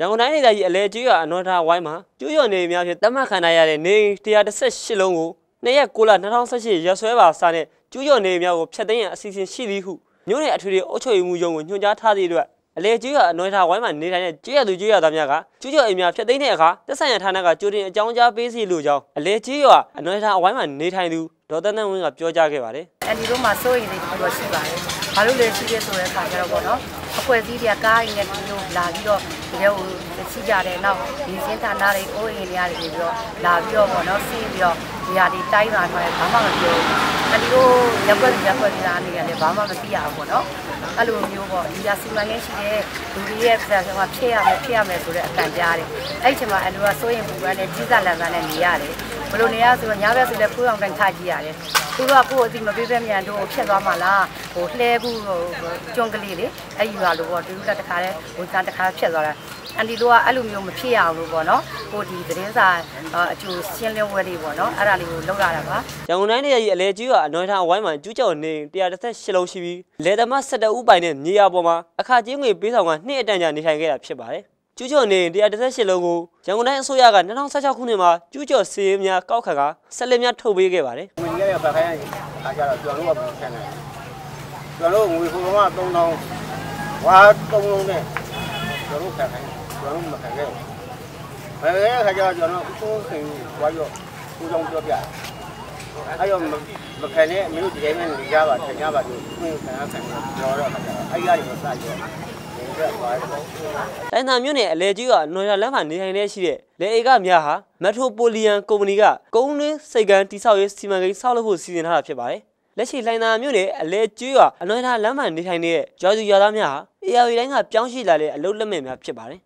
ရန်ကုန်တိုင်းဒေသကြီးအလဲကျွော်အနော်ထားဝိုင်းမှာကျူးကျော်နေများဖြင့်တတ်မှတ်ခံရတဲ့နေ118လုံးကိုနေ့ရက်6လ2018ရက်စွဲပါစာနဲ့ကျူးကျော်နေများကိုဖျက်သိမ်းရန်အစီအစဉ်ရှိသည်ဟုမြို့နယ်အထွေထွေအုပ်ချုပ်ရေးမှူးရုံးကိုညွှန်ကြားထားသည့်အတွက်အလဲကျွော်အနော်ထားဝိုင်းမှာနေထိုင်တဲ့ကျွော်သူကျွော်သားများကကျူးကျော်အိမ်များဖျက်သိမ်းတဲ့အခါသက်ဆိုင်ရာဌာနကကြိုတင်အကြောင်းကြားပေးစီလိုကြောင်းအလဲကျွော်အနော်ထားဝိုင်းမှာနေထိုင်သူ ဒေါ်တန်းတန်းဝင်းကပြောကြားခဲ့ပါတယ်အန်ဒီတို့မှာစိုးရိမ်နေပြီးတော့ရှိပါတယ်။ဘာလို့လဲရှိရဲဆိုတဲ့အခါကျတော့ပေါ့နော်။အဖွဲ့အစည်းတွေကကားအိမ်နဲ့ဒီလိုလာပြီးတော့ဒီလိုရှိကြတယ်။နောက်ဒီစင်းဌာနတွေအိုးအိမ်တွေတွေပြီးတော့လာပြီးတော့ပေါ့နော်။စီးပြီးတော့ဒီဟာဒီတိုင်းလာထားတယ်ဘာမှမပြောဘူး။အန်ဒီတို့ရက်ွက်ရက်ွက်လာနေတယ်ဘာမှမသိရဘူးပေါ့နော်။အဲ့လိုမျိုးပေါ့ဒီကစီမံကိန်းရှိတဲ့လူတွေရဲ့ပြည်ကဖြည့်ရမယ်ဖြည့်ရမယ်ဆိုတဲ့အတန်ကြားတယ်။အဲ့ဒီချိန်မှာအန်ဒီကစိုးရိမ်ပူပန်နဲ့ကြီးစားလန်စားနဲ့နေရတယ်။ ဘယ်လိုနေရဆိုတော့ညဘက်ဆိုလည်းဖိုးအောင်တိုင်းခါကြည့်ရတယ်။သူတို့ကကိုယ့်အတိမပေးပဲမြန်တို့ဖြတ်သွားမှလားဟိုလှဲဘူးဟိုကျွန်းကလေးလေအဲ့ယူလာလို့ပေါ့တူတူတခါလဲဟိုတန်တခါဖြတ်သွားတာအန်ဒီတို့ကအဲ့လိုမျိုးမဖြစ်ရအောင်လို့ပေါ့နော်ဟိုဒီသတင်းစာအကျိုးရှင်းလင်းဝဲလေးပေါ့နော်အဲ့ဒါလေးကိုလောက်ရတာပါရန်ကုန်တိုင်းဒေသကြီးအလဲကျွော်အနော်ထားဝိုင်းမှာကျူးကျော်နေ118လုံးရှိပြီးလေသမ12ဦးပိုင်တဲ့မြေယာပေါ်မှာအခါကျင်းငွေပေးဆောင်ကနှစ်အတန်ကြာနေထိုင်ခဲ့တာဖြစ်ပါတယ် ကျူးကျော်နေ118လုံးကိုရန်ကုန်တိုင်းအစိုးရက2016ခုနှစ်မှာကျူးကျော်စီးရင်များကောက်ခါကဆက်လက်များထုတ်ပေးခဲ့ပါတယ်မင်းရဲ့ဗခိုင်းအားကြတော့ကျွန်တော်တို့ကခံတယ်ကျွန်တော်တို့ငွေခိုးက3000ဝါ3လုံးနဲ့ကျွန်တော်တို့ခံခိုင်းကျွန်တော်တို့မခံခဲ့ဘူးဘယ်ရဲ့ခါကျတော့ကျွန်တော်ဥပုံခင်ဝါရောဦးကြောင့်ပြောပြအဲ့ရောမခံနဲ့မင်းတို့ဒီတိုင်းနဲ့နေကြပါထိုင်ကြပါလို့ဥပုံခံရခံကျွန်တော်တို့ခါကျတော့အဲ့ရည်ကိုစရောဒီကဘာလဲ တိုင်းသာမြို့နယ်အလဲကျွော်အနော်ထားလမ်းမှာနေထိုင်နေရှိတဲ့လေအေကများဟာမက်ထရိုပိုလီယန်ကုမ္ပဏီကကုန်းတွင်းစိတ်ကမ်းတိဆောက်ရေးစီမံကိန်းဆောက်လုပ်ဖို့စီစဉ်ထားတာဖြစ်ပါတယ်လက်ရှိလိုင်သာမြို့နယ်အလဲကျွော်အနော်ထားလမ်းမှာနေထိုင်နေတဲ့ဂျော်ဂျူရွာသားများဟာ AR တိုင်းကပြောင်းရှိလာတဲ့အလုပ်လက်မဲ့များဖြစ်ပါတယ်